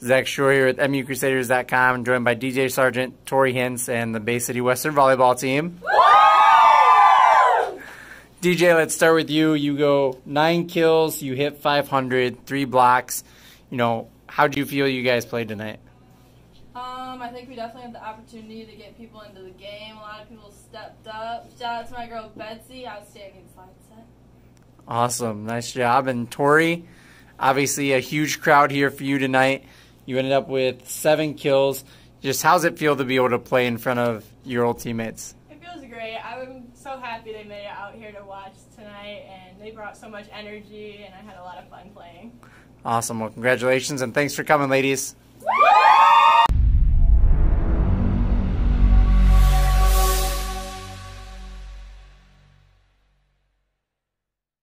Zach Shore here with MUCrusaders.com, joined by DJ Sergeant Tori Hintz, and the Bay City Western volleyball team. Woo! DJ, let's start with you. You go nine kills, you hit 500, three blocks. You know, how do you feel you guys played tonight? Um, I think we definitely had the opportunity to get people into the game. A lot of people stepped up. Shout out to my girl Betsy, outstanding slide set. Awesome, nice job. And Tori, obviously a huge crowd here for you tonight. You ended up with seven kills. Just how's it feel to be able to play in front of your old teammates? It feels great. I'm so happy they made it out here to watch tonight, and they brought so much energy, and I had a lot of fun playing. Awesome. Well, congratulations and thanks for coming, ladies. Woo!